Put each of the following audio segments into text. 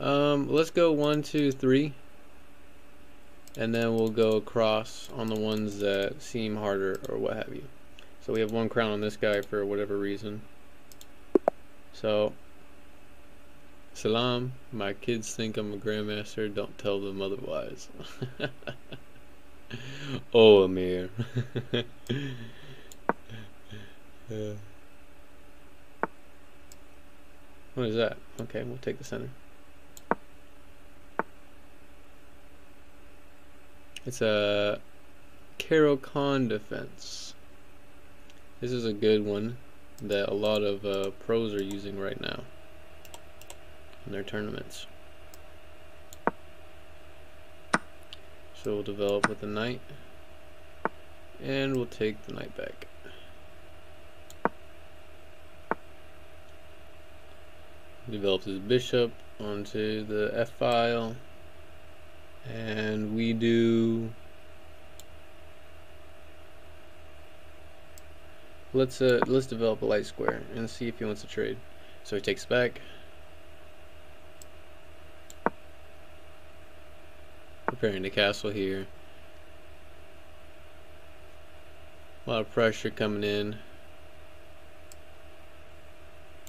Um, let's go one, two, three. And then we'll go across on the ones that seem harder or what have you. So we have one crown on this guy for whatever reason. So, Salam, my kids think I'm a grandmaster, don't tell them otherwise. oh, Emir. uh, what is that? Okay, we'll take the center. It's a Caro-Kann defense. This is a good one that a lot of uh, pros are using right now in their tournaments. So we'll develop with the knight and we'll take the knight back. Develops his bishop onto the F file and we do let's uh let's develop a light square and see if he wants to trade. So he takes back. Preparing the castle here. A lot of pressure coming in.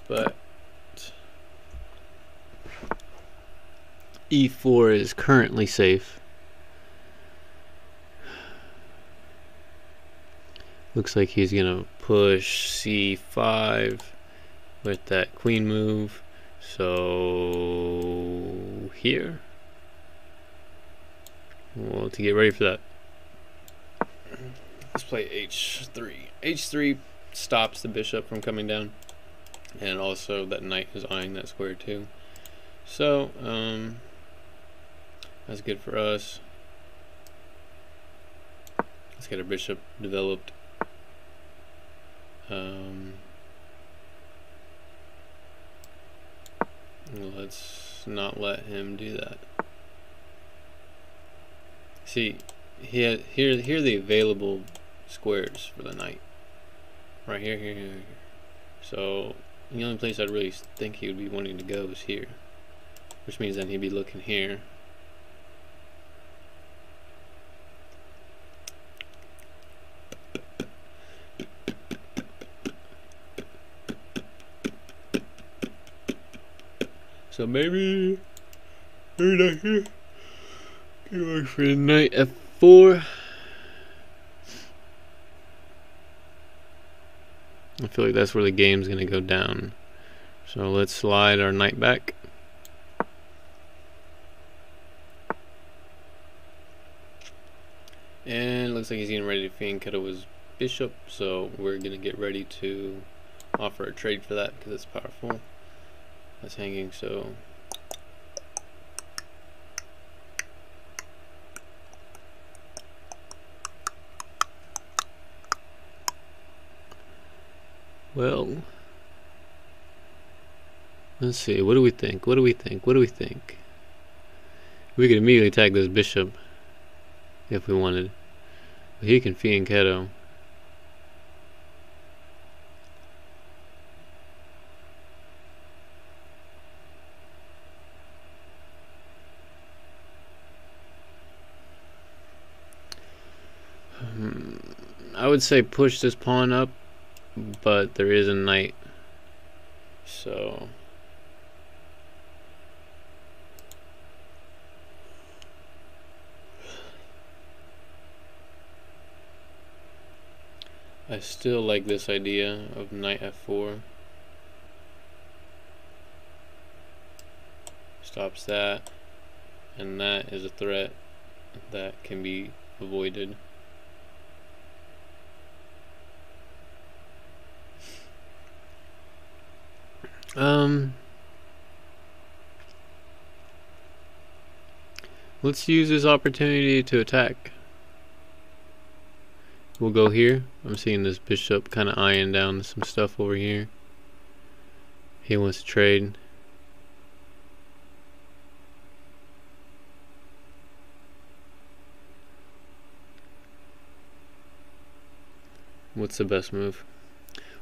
But e4 is currently safe. Looks like he's gonna push c5 with that queen move. So here. Well, to get ready for that, let's play h3. h3 stops the bishop from coming down, and also that knight is eyeing that square too. So, um, that's good for us. Let's get our bishop developed. Um, let's not let him do that. See, he had, here here are the available squares for the knight. Right here, here, here, here. So the only place I'd really think he would be wanting to go is here, which means then he'd be looking here. So maybe maybe not here. Go for knight f4. I feel like that's where the game's gonna go down. So let's slide our knight back. And looks like he's getting ready to fianchetto his bishop, so we're gonna get ready to offer a trade for that because it's powerful that's hanging so. Well let's see what do we think what do we think what do we think? We could immediately tag this bishop if we wanted but he can fianchetto I would say push this pawn up, but there is a knight. So... I still like this idea of knight f4. Stops that, and that is a threat that can be avoided. Um, let's use this opportunity to attack. We'll go here. I'm seeing this bishop kind of eyeing down some stuff over here. He wants to trade. What's the best move?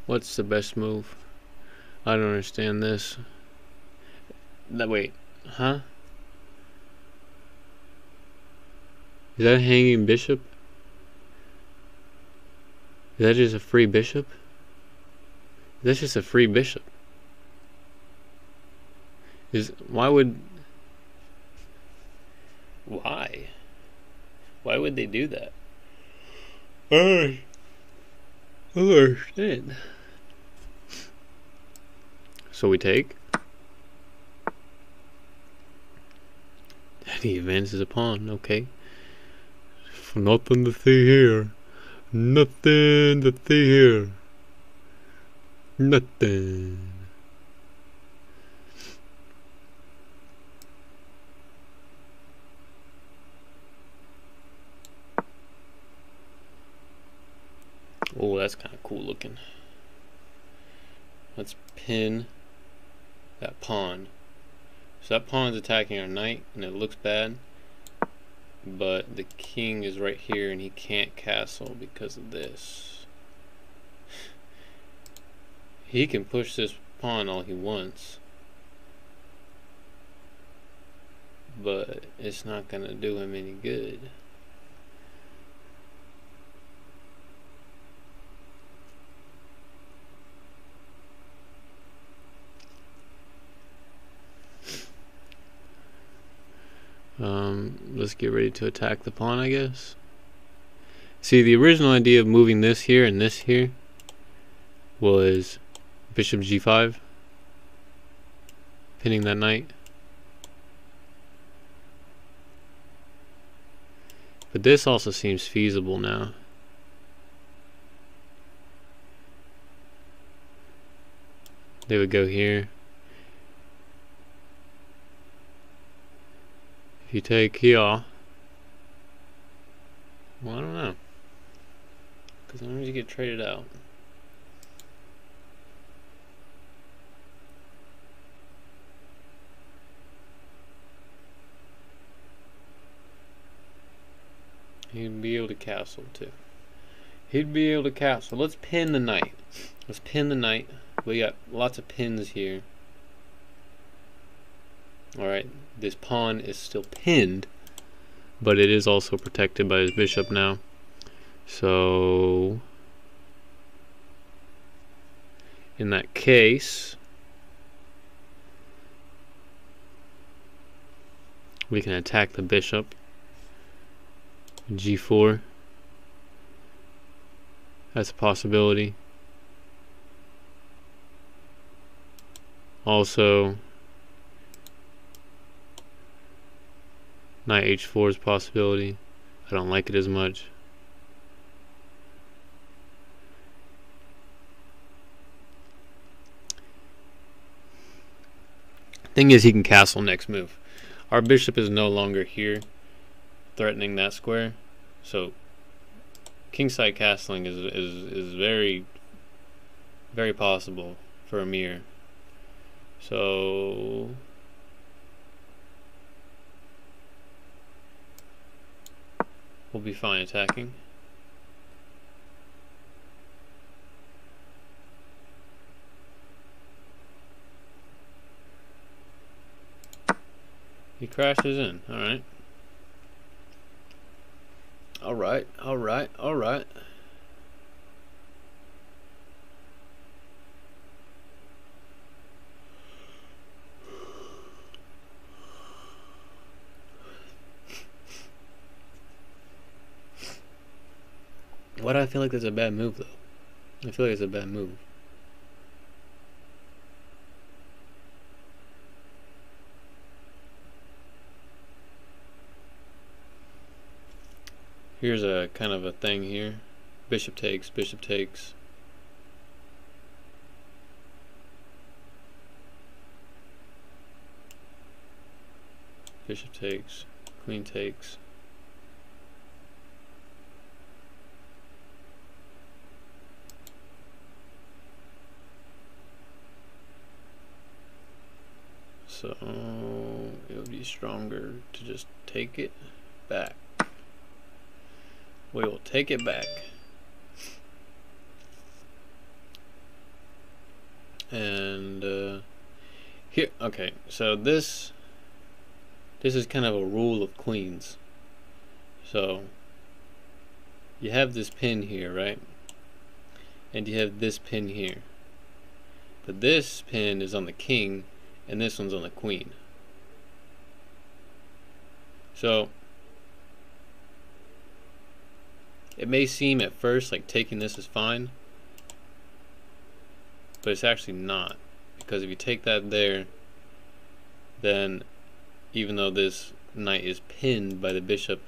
What's the best move? I don't understand this. That wait, Huh? Is that a hanging bishop? Is that just a free bishop? That's just a free bishop. Is why would why? Why would they do that? I don't understand. So we take. And He advances a pawn, okay. Nothing to see here. Nothing to see here. Nothing. Oh, that's kind of cool looking. Let's pin that pawn. So that pawn's attacking our knight, and it looks bad. But the king is right here, and he can't castle because of this. He can push this pawn all he wants. But it's not going to do him any good. Um, let's get ready to attack the pawn, I guess. See, the original idea of moving this here and this here was bishop g5, pinning that knight. But this also seems feasible now. They would go here. You take here, well, I don't know. Because long as you get traded out. He'd be able to castle too. He'd be able to castle. Let's pin the knight. Let's pin the knight. We got lots of pins here. Alright, this pawn is still pinned, but it is also protected by his bishop now. So, in that case, we can attack the bishop. G4. That's a possibility. Also, Knight h4 is possibility. I don't like it as much. Thing is, he can castle next move. Our bishop is no longer here, threatening that square. So, kingside castling is is is very, very possible for Emir. So We'll be fine attacking. He crashes in, alright. Alright, alright, alright. Why do I feel like that's a bad move, though? I feel like it's a bad move. Here's a kind of a thing here. Bishop takes, bishop takes. Bishop takes, queen takes. So it would be stronger to just take it back. We will take it back. And uh, here, okay, so this this is kind of a rule of queens. So you have this pin here, right? And you have this pin here. But this pin is on the king and this one's on the queen. So it may seem at first like taking this is fine, but it's actually not. Because if you take that there, then even though this knight is pinned by the bishop,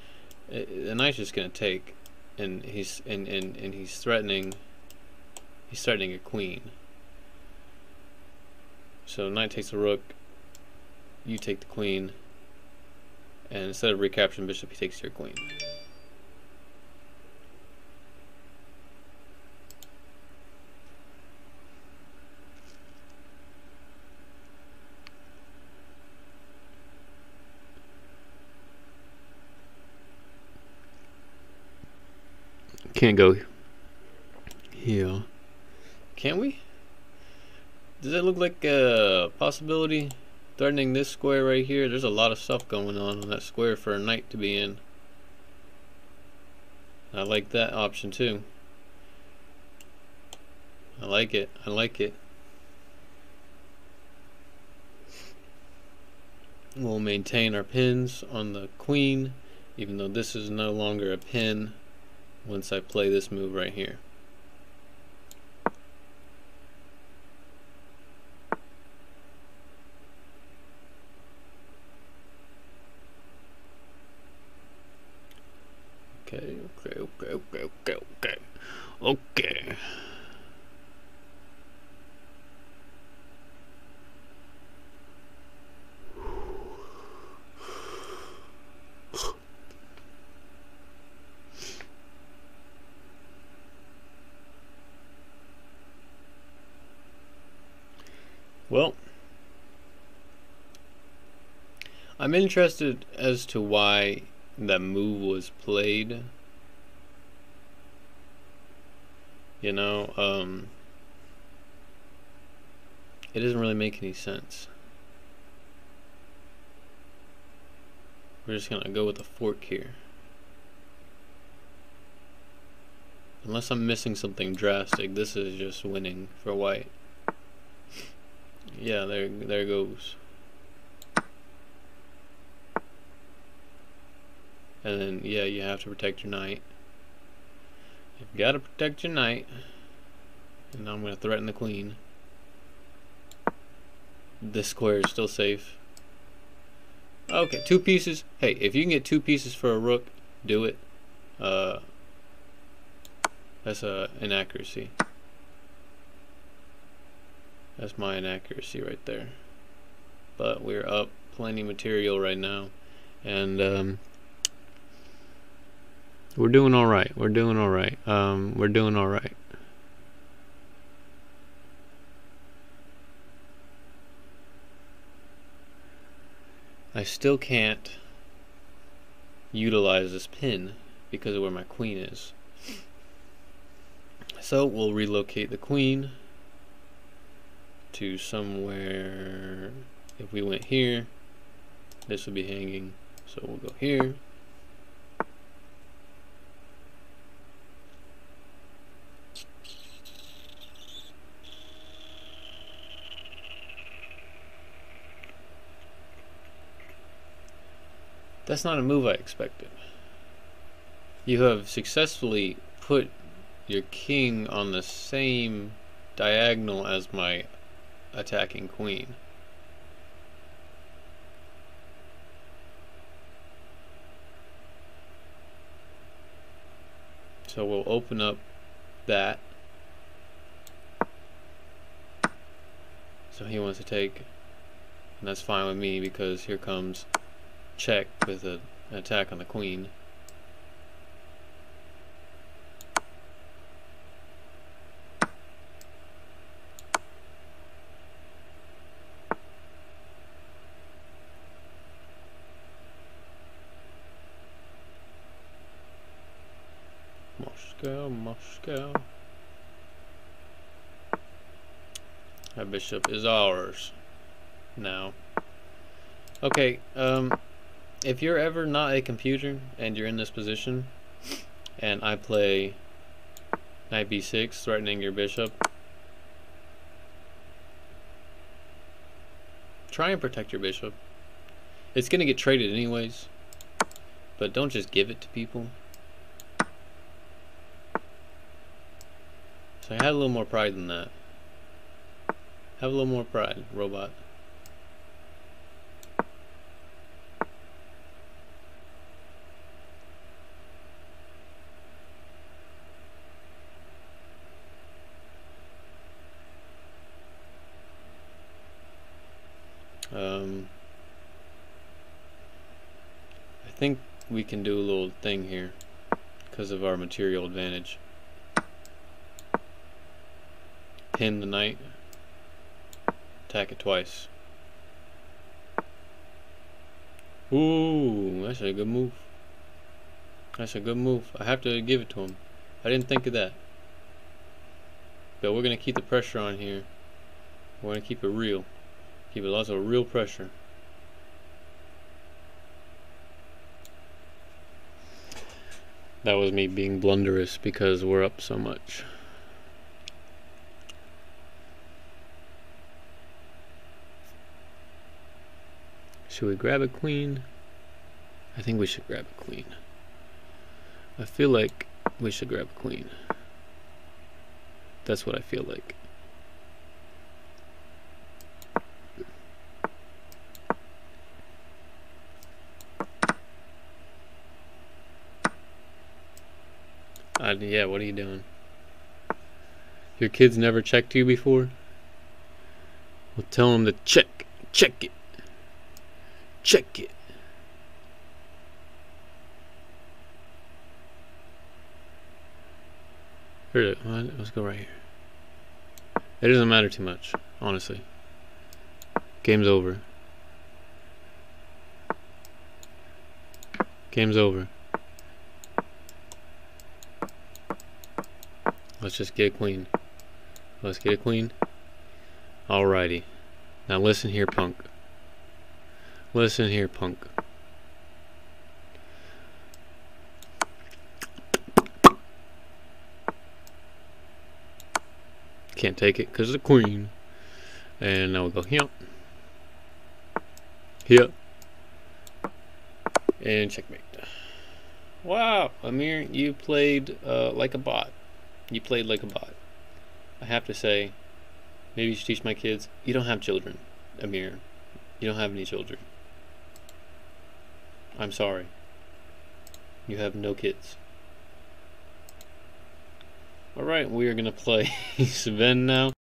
eh, the knight's just gonna take, and he's and and and he's threatening. He's threatening a queen. So knight takes the rook. You take the queen, and instead of recapturing bishop, he takes your queen. Can't go here. Can we? Does it look like a possibility? Threatening this square right here. There's a lot of stuff going on on that square for a knight to be in. I like that option too. I like it. I like it. We'll maintain our pins on the queen, even though this is no longer a pin once I play this move right here. Okay, okay, okay, okay, okay, okay. Okay. Well, I'm interested as to why that move was played. You know, um, it doesn't really make any sense. We're just gonna go with the fork here. Unless I'm missing something drastic, this is just winning for white. Yeah, there, there goes. And then, yeah, you have to protect your knight. You've got to protect your knight. And now I'm going to threaten the queen. This square is still safe. Okay, two pieces. Hey, if you can get two pieces for a rook, do it. Uh, that's a inaccuracy. That's my inaccuracy right there. But we're up plenty material right now. And um, we're doing all right. We're doing all right. Um, we're doing all right. I still can't utilize this pin because of where my queen is. So we'll relocate the queen to somewhere, if we went here, this would be hanging. So we'll go here. That's not a move I expected. You have successfully put your king on the same diagonal as my attacking queen. So we'll open up that. So he wants to take, and that's fine with me because here comes check with a, an attack on the queen. That bishop is ours now. Okay, um, if you're ever not a computer and you're in this position, and I play knight b6, threatening your bishop, try and protect your bishop. It's going to get traded anyways, but don't just give it to people. So I had a little more pride than that. Have a little more pride, robot. Um, I think we can do a little thing here because of our material advantage. Pin the knight, attack it twice. Ooh, that's a good move. That's a good move. I have to give it to him. I didn't think of that. But we're going to keep the pressure on here. We're going to keep it real. Keep it lots of real pressure. That was me being blunderous because we're up so much. Should we grab a queen? I think we should grab a queen. I feel like we should grab a queen. That's what I feel like. Uh, yeah, what are you doing? Your kids never checked you before? Well, tell them to check. Check it. Check it. Here, let's go right here. It doesn't matter too much, honestly. Game's over. Game's over. Let's just get queen. Let's get queen. Alrighty. Now listen here, punk. Listen here, punk. Can't take it because of the queen. And now we go here. Here. And checkmate. Wow, Emir, you played uh, like a bot. You played like a bot. I have to say, maybe you should teach my kids. You don't have children, Emir. You don't have any children. I'm sorry. You have no kids. Alright, we are going to play Sven now.